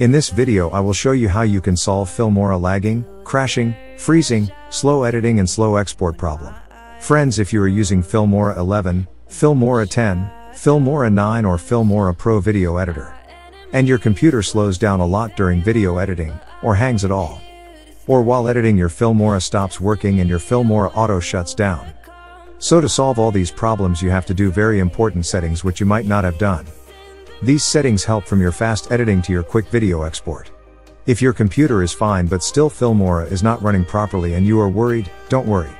In this video I will show you how you can solve Filmora lagging, crashing, freezing, slow editing and slow export problem. Friends if you are using Filmora 11, Filmora 10, Filmora 9 or Filmora Pro Video Editor. And your computer slows down a lot during video editing, or hangs at all. Or while editing your Filmora stops working and your Filmora auto shuts down. So to solve all these problems you have to do very important settings which you might not have done. These settings help from your fast editing to your quick video export. If your computer is fine but still Filmora is not running properly and you are worried, don't worry.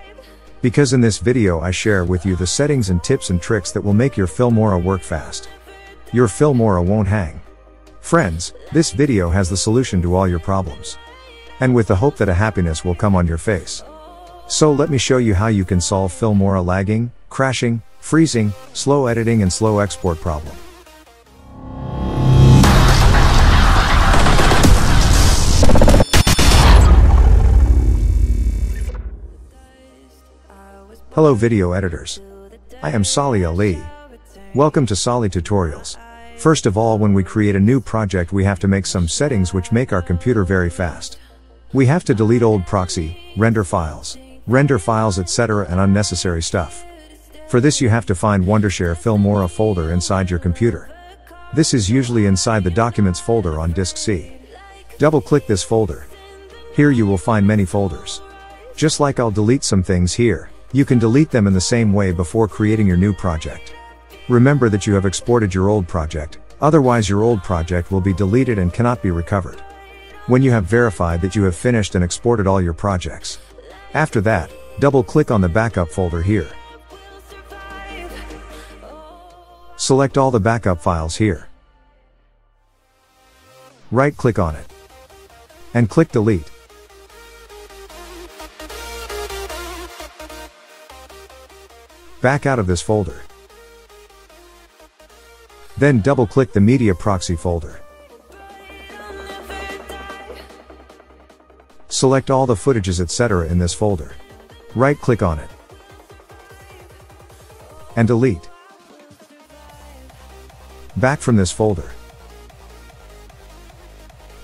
Because in this video I share with you the settings and tips and tricks that will make your Filmora work fast. Your Filmora won't hang. Friends, this video has the solution to all your problems. And with the hope that a happiness will come on your face. So let me show you how you can solve Filmora lagging, crashing, freezing, slow editing and slow export problem. Hello video editors. I am Salih Ali. Welcome to Salih Tutorials. First of all when we create a new project we have to make some settings which make our computer very fast. We have to delete old proxy, render files, render files etc. and unnecessary stuff. For this you have to find Wondershare Filmora folder inside your computer. This is usually inside the Documents folder on disk C. Double click this folder. Here you will find many folders. Just like I'll delete some things here, you can delete them in the same way before creating your new project. Remember that you have exported your old project, otherwise your old project will be deleted and cannot be recovered. When you have verified that you have finished and exported all your projects, after that, double click on the backup folder here. Select all the backup files here. Right click on it. And click delete. Back out of this folder. Then double click the media proxy folder. Select all the footages etc. in this folder. Right click on it. And delete. Back from this folder.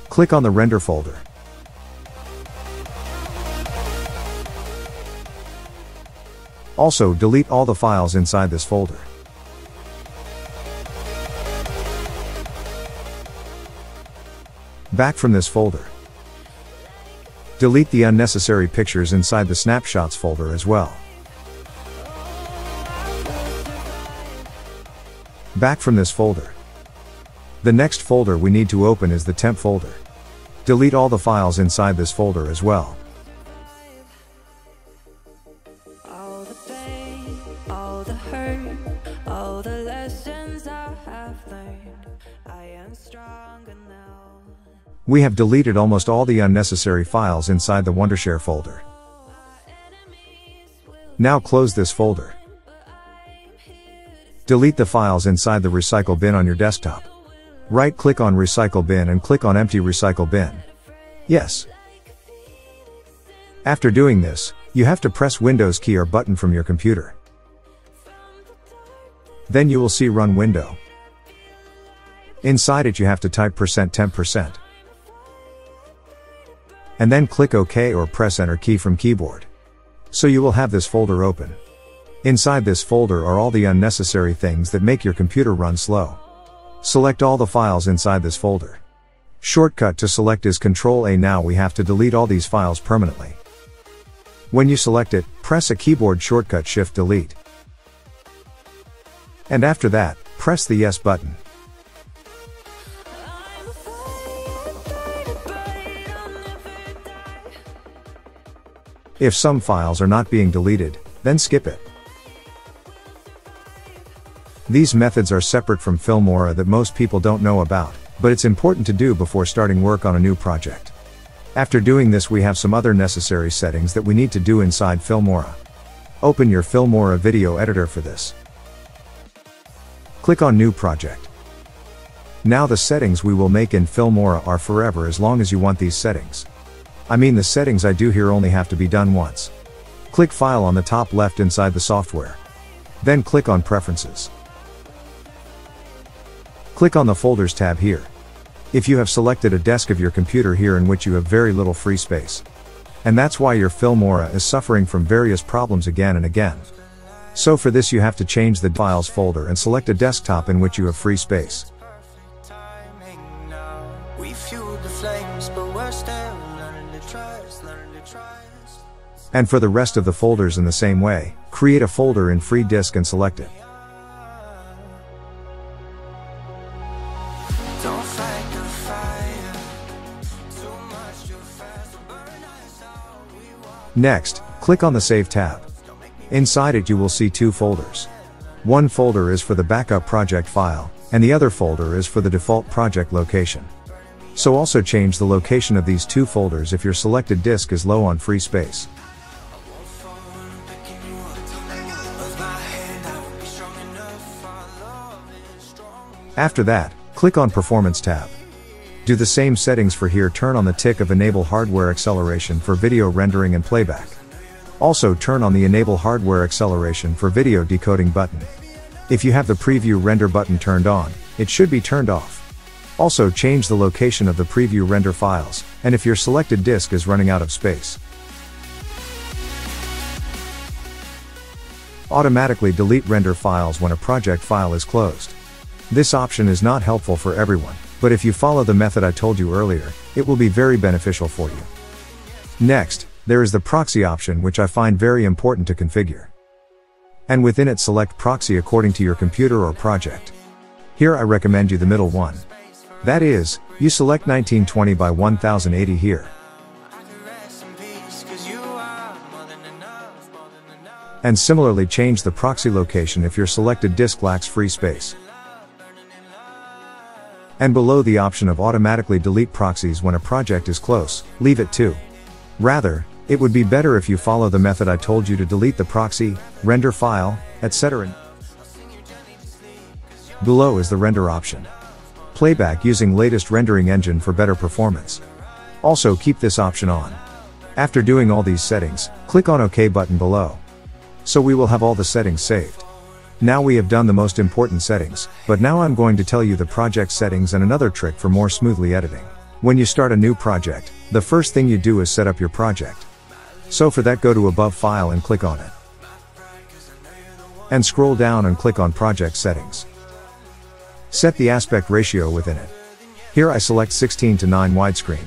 Click on the render folder. Also delete all the files inside this folder. Back from this folder. Delete the unnecessary pictures inside the snapshots folder as well. Back from this folder. The next folder we need to open is the temp folder. Delete all the files inside this folder as well. We have deleted almost all the unnecessary files inside the Wondershare folder. Now close this folder. Delete the files inside the recycle bin on your desktop. Right click on recycle bin and click on empty recycle bin. Yes. After doing this, you have to press Windows key or button from your computer. Then you will see run window. Inside it you have to type percent %temp% and then click OK or press Enter key from keyboard. So you will have this folder open. Inside this folder are all the unnecessary things that make your computer run slow. Select all the files inside this folder. Shortcut to select is Ctrl A now we have to delete all these files permanently. When you select it, press a keyboard shortcut Shift Delete. And after that, press the Yes button. If some files are not being deleted, then skip it. These methods are separate from Filmora that most people don't know about, but it's important to do before starting work on a new project. After doing this we have some other necessary settings that we need to do inside Filmora. Open your Filmora video editor for this. Click on New Project. Now the settings we will make in Filmora are forever as long as you want these settings. I mean the settings I do here only have to be done once. Click File on the top left inside the software. Then click on Preferences. Click on the Folders tab here. If you have selected a desk of your computer here in which you have very little free space. And that's why your Filmora is suffering from various problems again and again. So for this you have to change the files folder and select a desktop in which you have free space. And for the rest of the folders in the same way, create a folder in free disk and select it. Next, click on the Save tab. Inside it you will see two folders. One folder is for the backup project file, and the other folder is for the default project location. So also change the location of these two folders if your selected disk is low on free space. After that, click on Performance tab. Do the same settings for here turn on the tick of Enable Hardware Acceleration for video rendering and playback. Also turn on the Enable Hardware Acceleration for video decoding button. If you have the Preview Render button turned on, it should be turned off. Also change the location of the preview render files, and if your selected disk is running out of space. Automatically delete render files when a project file is closed. This option is not helpful for everyone. But if you follow the method I told you earlier, it will be very beneficial for you. Next, there is the proxy option which I find very important to configure. And within it select proxy according to your computer or project. Here I recommend you the middle one. That is, you select 1920 by 1080 here. And similarly change the proxy location if your selected disk lacks free space. And below the option of automatically delete proxies when a project is close, leave it too. Rather, it would be better if you follow the method I told you to delete the proxy, render file, etc. Below is the render option. Playback using latest rendering engine for better performance. Also keep this option on. After doing all these settings, click on OK button below. So we will have all the settings saved. Now we have done the most important settings, but now I'm going to tell you the project settings and another trick for more smoothly editing. When you start a new project, the first thing you do is set up your project. So for that go to above file and click on it. And scroll down and click on project settings. Set the aspect ratio within it. Here I select 16 to 9 widescreen.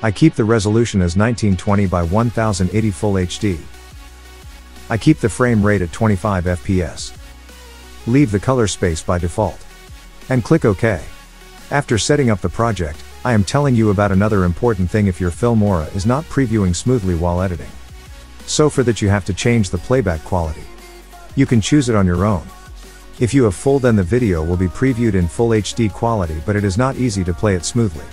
I keep the resolution as 1920 by 1080 Full HD. I keep the frame rate at 25 FPS. Leave the color space by default. And click OK. After setting up the project, I am telling you about another important thing if your Filmora is not previewing smoothly while editing. So for that you have to change the playback quality. You can choose it on your own. If you have full then the video will be previewed in full HD quality but it is not easy to play it smoothly.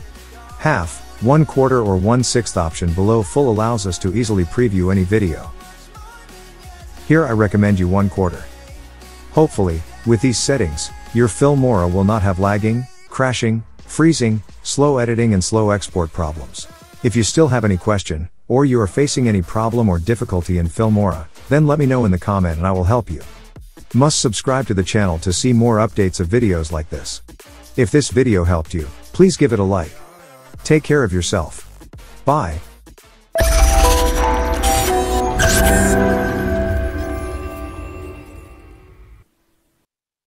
Half, one quarter or one sixth option below full allows us to easily preview any video. Here I recommend you one quarter. Hopefully, with these settings, your Filmora will not have lagging, crashing, freezing, slow editing and slow export problems. If you still have any question, or you are facing any problem or difficulty in Filmora, then let me know in the comment and I will help you. Must subscribe to the channel to see more updates of videos like this. If this video helped you, please give it a like. Take care of yourself. Bye.